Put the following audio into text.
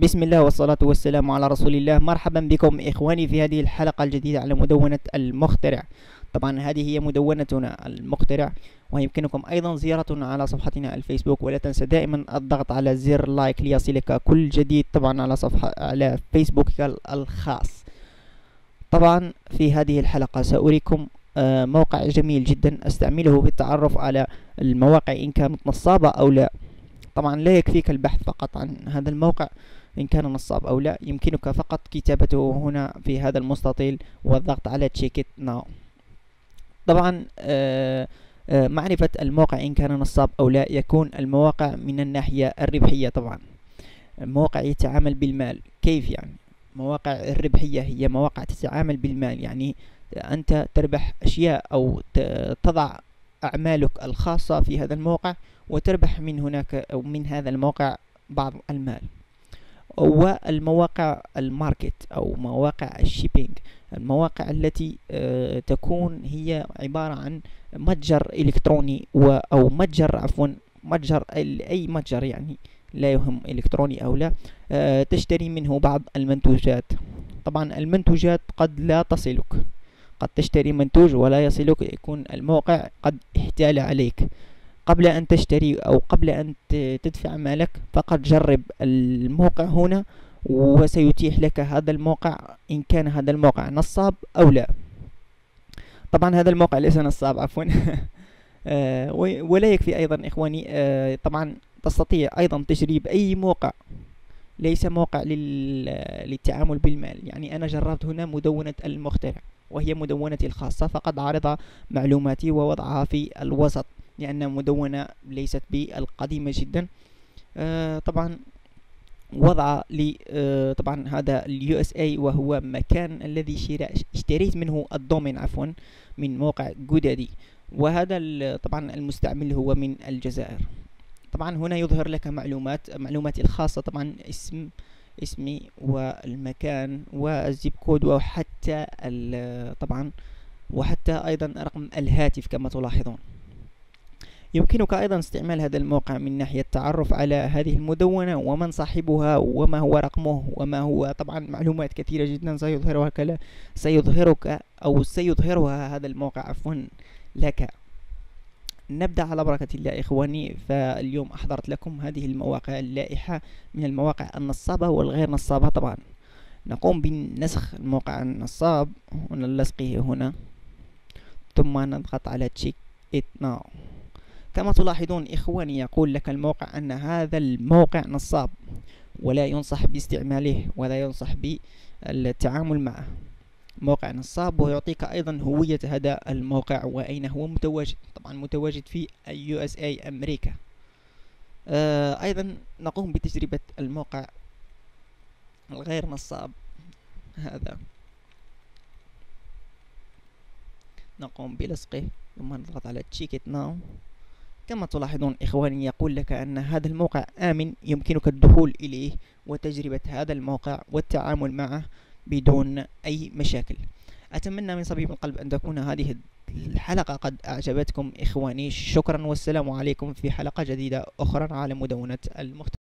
بسم الله والصلاة والسلام على رسول الله. مرحبا بكم إخواني في هذه الحلقة الجديدة على مدونة المخترع. طبعا هذه هي مدونتنا المخترع ويمكنكم أيضا زيارتنا على صفحتنا الفيسبوك. ولا تنسى دائما الضغط على زر لايك ليصلك كل جديد طبعا على صفحة على فيسبوكك الخاص. طبعا في هذه الحلقة سأريكم آه، موقع جميل جدا أستعمله في التعرف على المواقع إن كانت نصابة أو لا. طبعا لا يكفيك البحث فقط عن هذا الموقع. إن كان نصاب أو لا يمكنك فقط كتابته هنا في هذا المستطيل والضغط على تشيك ناو. طبعا آه، آه، معرفة الموقع إن كان نصاب أو لا يكون المواقع من الناحية الربحية طبعا. الموقع يتعامل بالمال. كيف يعني؟ مواقع الربحية هي مواقع تتعامل بالمال. يعني أنت تربح أشياء أو تضع أعمالك الخاصة في هذا الموقع وتربح من هناك أو من هذا الموقع بعض المال. والمواقع ال market أو مواقع ال shopping المواقع التي آه، تكون هي عبارة عن متجر إلكتروني أو متجر عفوا متجر أي متجر يعني لا يهم إلكتروني أو لا آه، تشتري منه بعض المنتوجات. طبعا المنتوجات قد لا تصلك. قد تشتري منتوج ولا يصلك يكون الموقع قد احتال عليك. قبل أن تشتري أو قبل أن تدفع مالك فقط جرب الموقع هنا وسيتيح لك هذا الموقع إن كان هذا الموقع نصاب أو لا. طبعا هذا الموقع ليس نصاب عفوا. آه، ولا يكفي أيضا إخواني آه، طبعا تستطيع أيضا تجريب أي موقع ليس موقع للتعامل بالمال. يعني أنا جربت هنا مدونة المخترع وهي مدونتي الخاصة فقد عرض معلوماتي ووضعها في الوسط. لأن مدونة ليست بالقديمة جدا. آه طبعا وضع لي آه طبعا هذا ال USA وهو مكان الذي اشتريت منه ال domain عفوا من موقع GoDaddy. وهذا طبعا المستعمل هو من الجزائر. طبعا هنا يظهر لك معلومات معلوماتي الخاصة طبعا اسم اسمي والمكان والزيب كود وحتى طبعا وحتى أيضا رقم الهاتف كما تلاحظون. يمكنك أيضا استعمال هذا الموقع من ناحية التعرف على هذه المدونة ومن صاحبها وما هو رقمه وما هو طبعا معلومات كثيرة جدا سيظهرها سيظهرك أو سيظهرها هذا الموقع عفوا لك. نبدأ على بركة الله إخواني فاليوم أحضرت لكم هذه المواقع اللائحة من المواقع النصابة والغير نصابة طبعا نقوم بنسخ الموقع النصاب. ونلصقه هنا ثم نضغط على تشيك إت ناو كما تلاحظون إخواني يقول لك الموقع أن هذا الموقع نصاب ولا ينصح باستعماله ولا ينصح بالتعامل معه. موقع نصاب ويعطيك أيضا هوية هذا الموقع وأين هو متواجد. طبعا متواجد في اي أمريكا. آه أيضا نقوم بتجربة الموقع الغير نصاب هذا. نقوم بلصقه. ثم نضغط على تشيكت ناو كما تلاحظون إخواني يقول لك أن هذا الموقع آمن يمكنك الدخول إليه وتجربة هذا الموقع والتعامل معه بدون أي مشاكل. أتمنى من صميم القلب أن تكون هذه الحلقة قد أعجبتكم إخواني. شكرا والسلام عليكم في حلقة جديدة أخرى على مدونة المختلف.